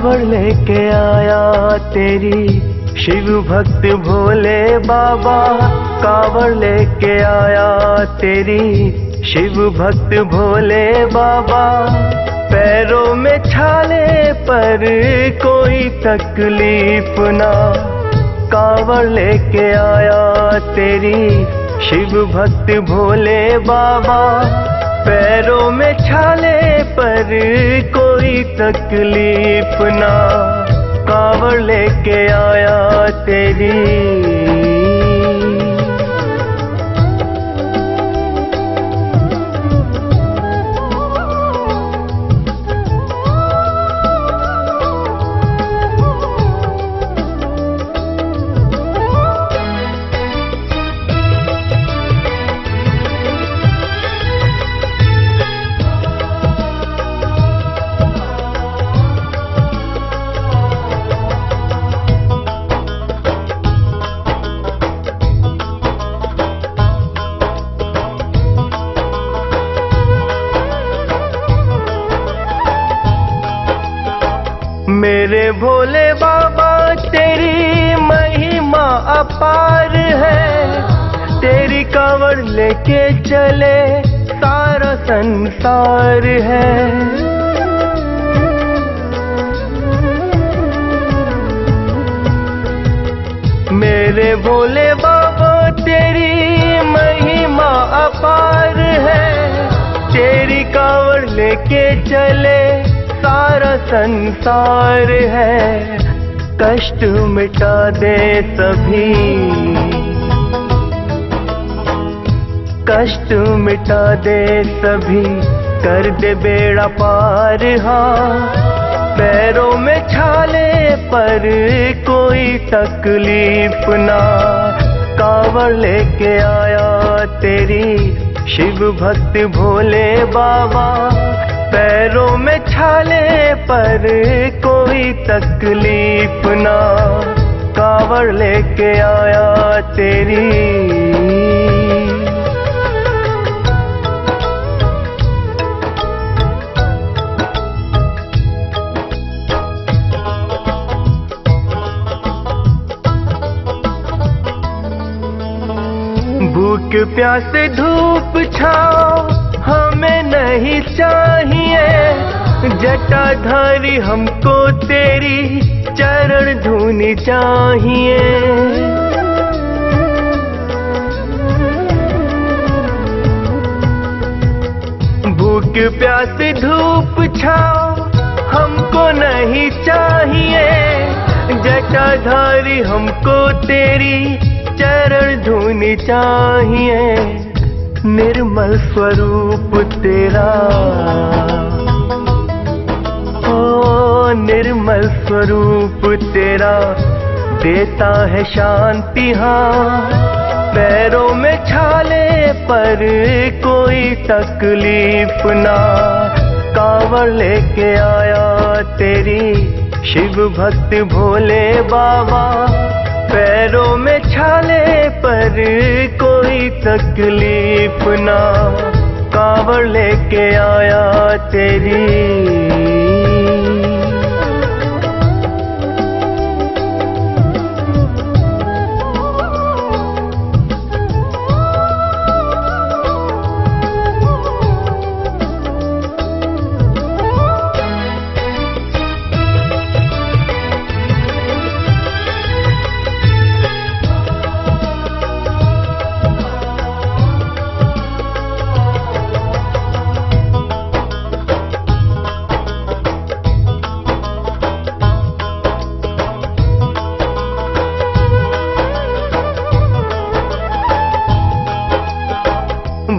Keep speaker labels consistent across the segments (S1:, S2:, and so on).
S1: कावड़ लेके आया तेरी। शिव भक्त भोले बाबा, कावड़ लेके आया तेरी। शिव भक्त भोले बाबा, पैरों में छाले पर कोई तकलीफ़ ना। कावड़ लेके आया तेरी। शिव भक्त भोले बाबा पैरों में छाले पर कोई तकलीफ़ ना। कावड़ लेके आया तेरी मेरे भोले बाबा, तेरी महिमा अपार है। तेरी कावड़ लेके चले, सारा संसार है। मेरे भोले बाबा, तेरी महिमा अपार है। तेरी कावड़ लेके चले सारा संसार है। कष्ट मिटा दे सभी। कष्ट मिटा दे सभी। कर दे बेड़ा पार हाँ। पैरों में छाले पर कोई तकलीफ़ ना। कावड़ लेके आया तेरी शिव भक्त भोले बाबा। पैरों में छाले पर कोई तकलीफ़ ना। कावड़ लेके आया तेरी। भूख प्यास धूप छाओ नहीं चाहिए। जटाधारी हमको तेरी चरण धुनी चाहिए। भूख प्यास धूप छाओ, हमको नहीं चाहिए। जटाधारी हमको तेरी चरण धुनी चाहिए। निर्मल स्वरूप तेरा। ओ, निर्मल स्वरूप तेरा, देता है शांति हाँ। पैरों में छाले पर कोई तकलीफ़ ना। कावड़ लेके आया तेरी शिव भक्त भोले बाबा। पैरों में छाले पर कोई तकलीफ़ ना। कावड़ लेके आया तेरी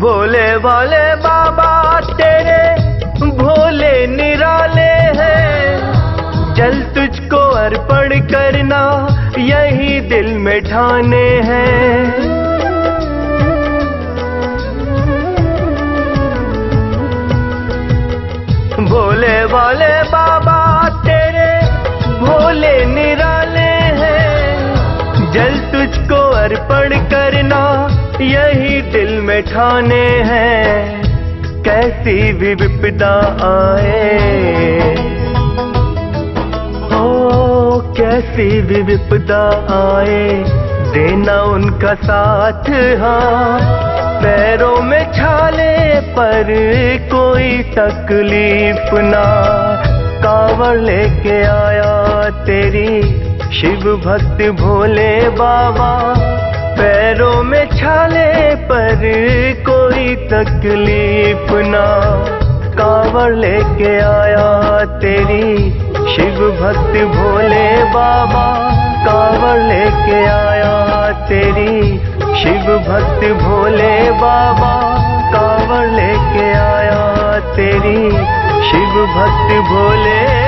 S1: भोले भाले बाबा तेरे भोले निराले हैं। जल तुझको अर्पण करना, यही दिल में ठाने हैं। भोले वाले बाबा तेरे भोले निराले हैं। जल तुझको अर्पण करना यही दिल में ठाने हैं, कैसी भी विपदा आए। हो कैसी भी विपदा आए, देना उनका साथ हाँ। पैरों में छाले पर कोई तकलीफ़ ना। कावड़ लेके आया तेरी शिव भक्त भोले बाबा। पैरों में छाले पर कोई तकलीफ़ ना। कावड़ लेके आया तेरी शिव भक्त भोले बाबा। कावड़ लेके आया तेरी शिव भक्त भोले बाबा। कावड़ लेके आया तेरी शिव भक्त भोले